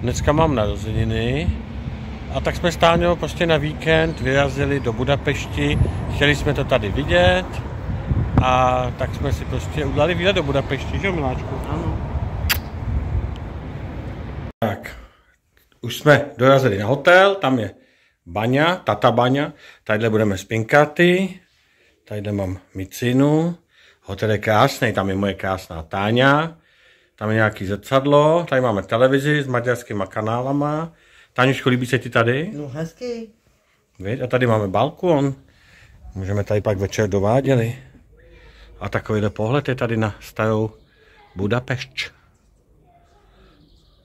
Dneska mám narozeniny. A tak jsme s prostě na víkend vyrazili do Budapešti. Chtěli jsme to tady vidět. A tak jsme si prostě udělali výlet do Budapešti, že Miláčku? Ano. Tak, už jsme dorazili na hotel, tam je baňa, tata baňa. Tadyhle budeme spinkaty. Tadyhle mám micinu. Hotel je krásný, tam je moje krásná Táňa. Tam je nějaký zrcadlo, tady máme televizi s maďarskýma kanálama. Táňuško, líbí se ti tady? No hezky. Víš? A tady máme balkon. Můžeme tady pak večer dováděli. A takovýhle pohled je tady na starou Budapešť.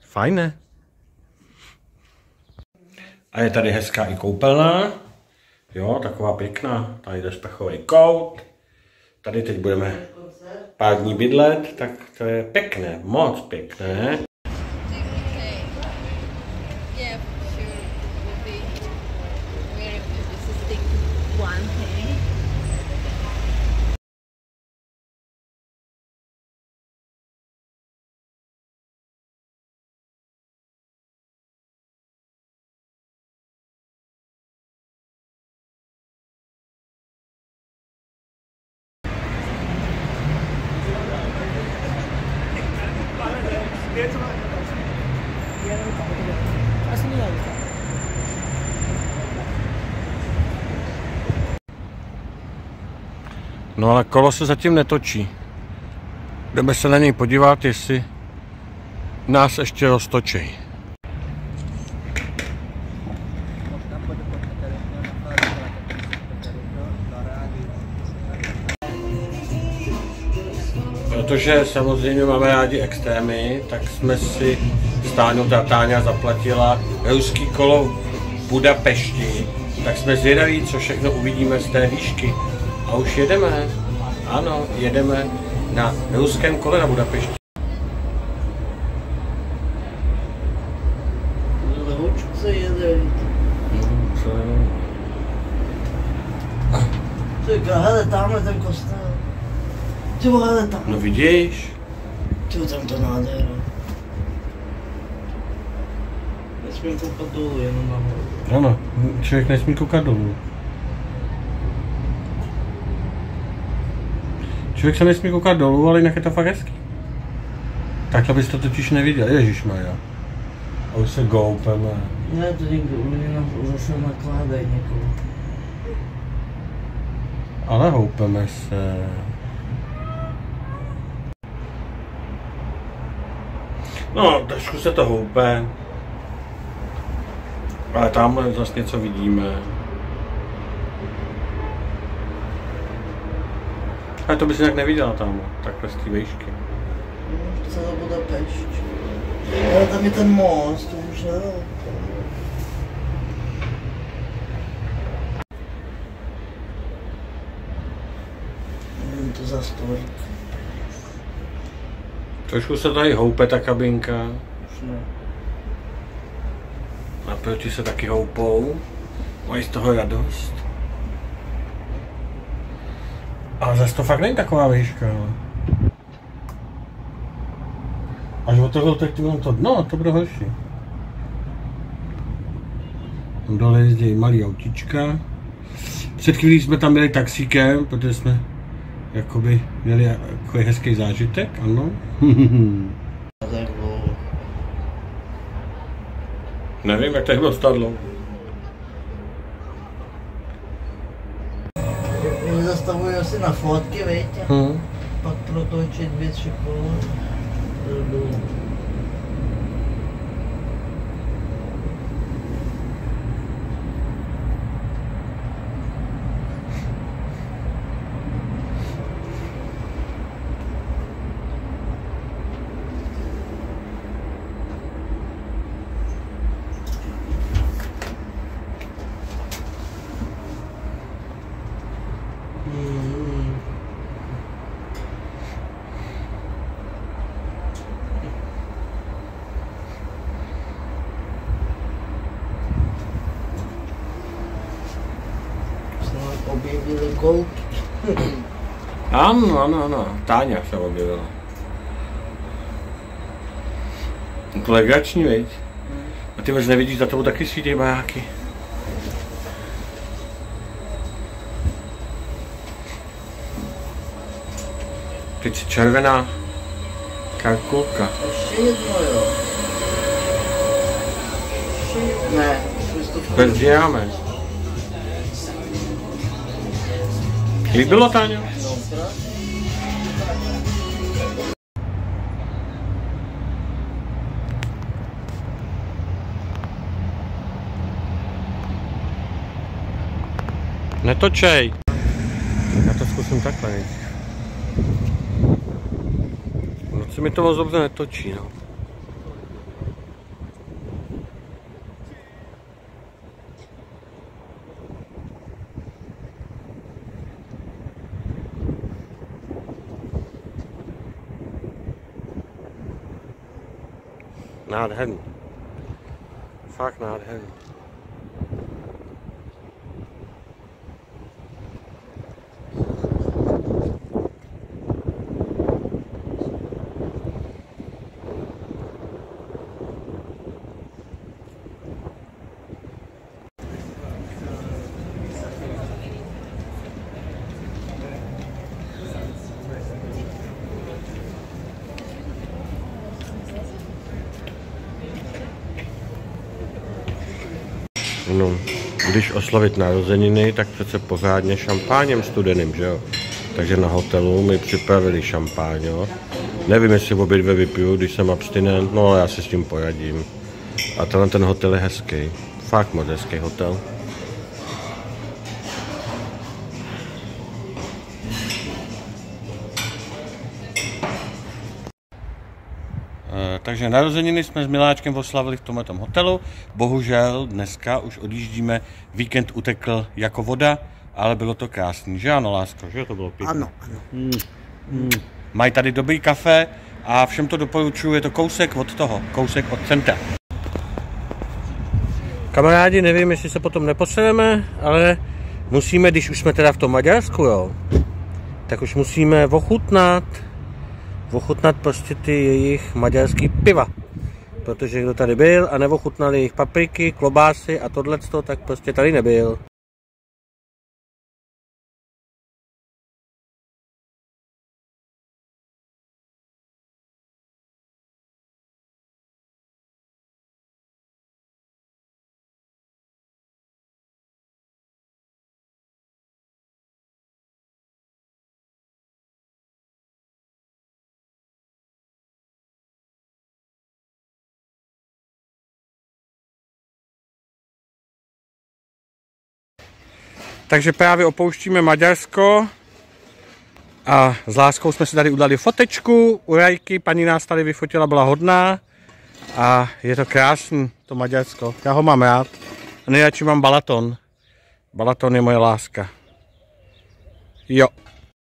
Fajné. A je tady hezká i koupelna. Jo, taková pěkná. Tady jde spechový kout. Tady teď budeme pár dní bydlet, tak to je pěkné, moc pěkné. No ale kolo se zatím netočí. Jdeme se na něj podívat, jestli nás ještě roztočí. Protože samozřejmě máme rádi extrémy, tak jsme si stánu Tatáňa zaplatila ruský kolo v Budapešti. Tak jsme zvědaví, co všechno uvidíme z té výšky. A už jedeme. Ano, jedeme na ruském kole na Budapešti. Lehoučku se jede. Hmm, co je? Říká, hele, tamhle ten kostel. Ty. No vidíš? Ty vole, tam to nádhera. Nesmím koukat dolů, jenom nahoru. Ano, člověk nesmí koukat dolů. Člověk se nesmí koukat dolů, ale jinak je to fakt hezký. Takhle bys to totiž neviděl, Ježíš Maria. A už se goupeme. Ne, to někdo u mě zase nakládají někoho. Ale houpeme se. No, trošku se to houpe. Ale tamhle zase něco vidíme. Ale to bys jinak neviděla tam, takhle z té výšky. Celá Budapešť. Ale tam je ten most, to už ne. Nevím to za stolik. Trošku se tady houpe ta kabinka. Už ne. Naproti se taky houpou. Mají z toho radost. Ale zase to fakt není taková výška. ale. Až otevřel teď jenom to dno, to bude horší. Tam dole jezdí malý autička. Před chvílí jsme tam měli taxíkem, protože jsme jakoby měli jako hezký zážitek, ano. Nevím, jak tady bylo stadlo. Oni zastavují asi na fotky, viď? A Hm. pak protočit dvě, tři kola. dolů. Mm. Jsme objevili golf. Ano, ano, ano. Táňa se objevila. to legrační, viď? A ty vůbec nevidíš, za tebou taky svítí bajáky. Teď červená kalkulka. Ještě jedno, jo. Ještě jedno. Ne, už to Bez děláme. Bylo, Táňo? No. Netočej. Já to zkusím takhle. viď. V noci mi to moc dobře netočí, no. not him. Fuck not him. No, když oslavit narozeniny, tak přece pořádně šampáněm studeným, že jo? Takže na hotelu mi připravili šampáň, jo? Nevím, jestli obě dvě vypiju, když jsem abstinent, no ale já si s tím poradím. A tenhle ten hotel je hezký. Fakt moc hezký hotel. Takže narozeniny jsme s Miláčkem oslavili v tomto hotelu. Bohužel dneska už odjíždíme, víkend utekl jako voda, ale bylo to krásný, že ano, lásko, že to bylo pěkné. Ano, ano. Mají tady dobrý kafe a všem to doporučuji, je to kousek od toho, kousek od centra. Kamarádi, nevím, jestli se potom neposedeme, ale musíme, když už jsme teda v tom Maďarsku, jo, tak už musíme ochutnat, ochutnat prostě ty jejich maďarský piva. Protože kdo tady byl a neochutnal jejich papriky, klobásy a tohleto, tak prostě tady nebyl. Takže právě opouštíme Maďarsko a s láskou jsme si tady udali fotečku u Rajky, paní nás tady vyfotila, byla hodná a je to krásný, to Maďarsko. Já ho mám rád. A nejradši mám Balaton. Balaton je moje láska. Jo.